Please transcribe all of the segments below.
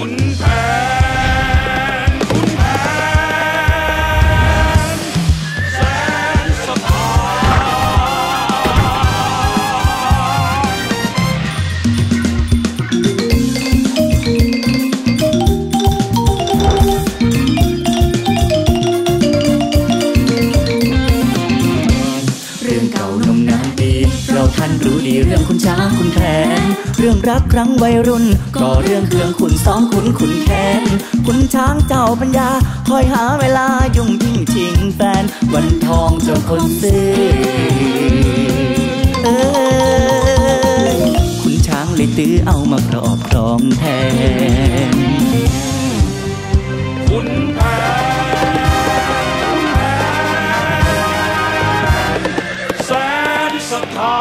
ขุ รักครั้งวัยรุ่นก็เรื่องเครื่องขุนซ้อมขุนขุนแค้นคุณช้างเจ้าปัญญา คอยหาเวลายุ่งยิ่งชิงแฟน วันทองเจนคนซื้อเอยคุณช้างเลยตื้อเอามาครอบครองแทนขุนแผนแสนสถา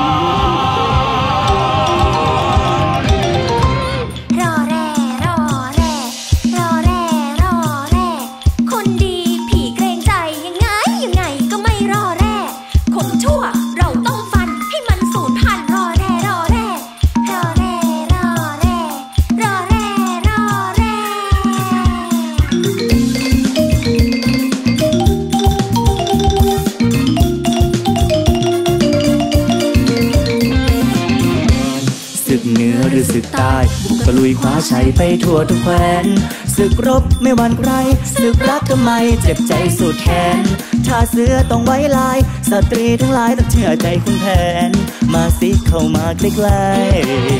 น ศึกใต้บุกตะลุยคว้าชัยไปทั่วทุกแคว้นศึกรบไม่หวั่นใครศึกรักทำไมเจ็บใจสุดแขนถ้าเสือต้องไว้ลาย สตรีทั้งหลายต้องเชื่อใจคุณแผน มาสิเข้ามาใกล้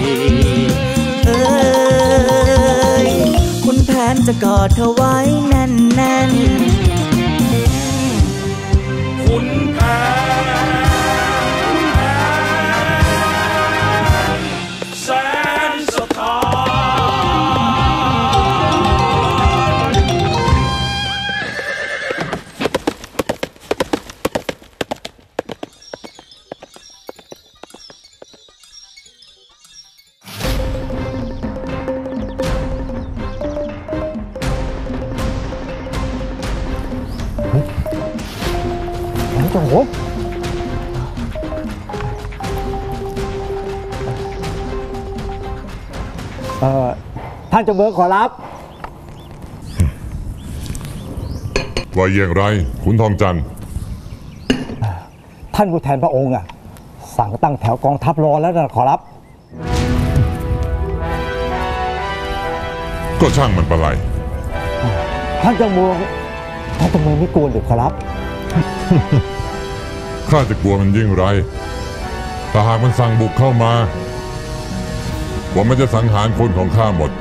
ๆเอ้ยคุณแผนจะกอดเธอไว้แน่นๆขุน ผมจะโหเอ่อท่านเจาเบิร์ขอรับ ว่าอย่างไรขุนทองจันทร์ท่านผู้แทนพระองค์อะ สั่งตั้งแถวกองทัพรอแล้วนะขอรับ ก็ช่างมันปะไรท่านเจาเมืองท่านเจาเมืองไม่กลัวหรือขอรับ ข้าจะกลัวมันยิ่งไร แต่หากมันสั่งบุกเข้ามา ว่ามันจะสังหารคนของข้าหมด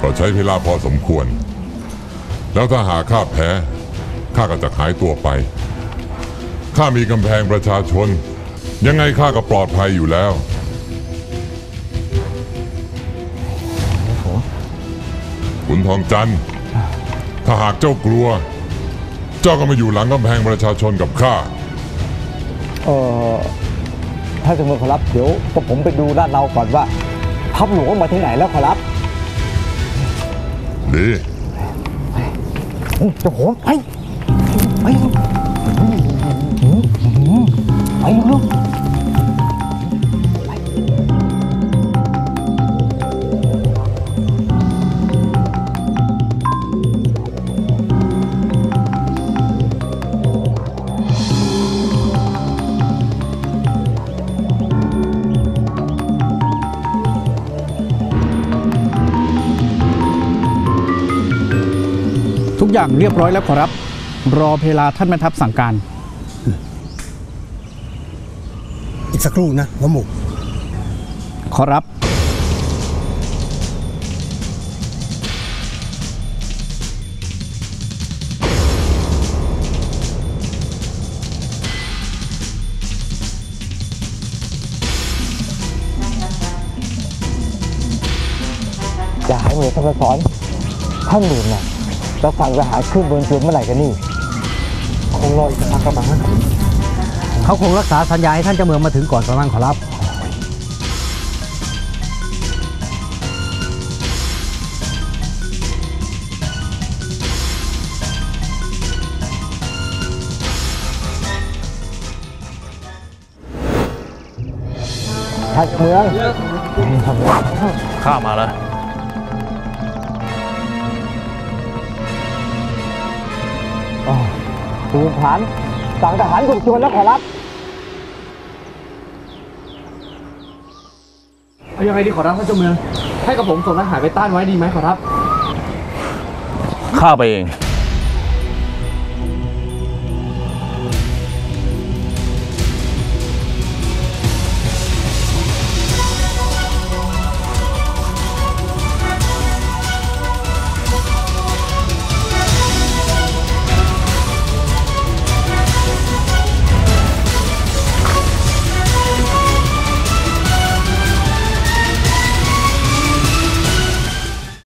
ก็ใช้เวลาพอสมควร แล้วถ้าหากข้าแพ้ ข้าก็จะหายตัวไป ข้ามีกำแพงประชาชน ยังไงข้าก็ปลอดภัยอยู่แล้วขุนทองจันทร์ถ้าหากเจ้ากลัว เจ้าก็มาอยู่หลังกำแพงประชาชนกับข้า เอ่อท่านเจาเมืองขอรับเดี๋ยวพวกผมไปดูด้านเราก่อนว่าทัพหลวงมาที่ไหนแล้วขอรับดีเจะโหไปไปไปลูก กอย่างเรียบร้อยแล้วขอรับ รอเวลาท่านแม่ทัพสั่งการ อีกสักครู่นะหัวหมูขอรับอย่าหายเหมือนท่านสอนท่านหลุนน่ะ จะสั่งทหารขึ้นบนเรือเมื่อไหร่กันนี่คงรออีกสักพักก็มาเขาคงรักษาสัญญาให้ท่านเจ้าเมืองมาถึงก่อนประมาณขอรับท่านเมืองข้ามาแล้ว คือฐานสั่งทหารกลุ่มชวนแล้วขอรับเอายังไงดีขอรับท่านเจ้าเมือง ให้กับผมส่งทหารไปต้านไว้ดีไหมขอรับ ข้าไปเอง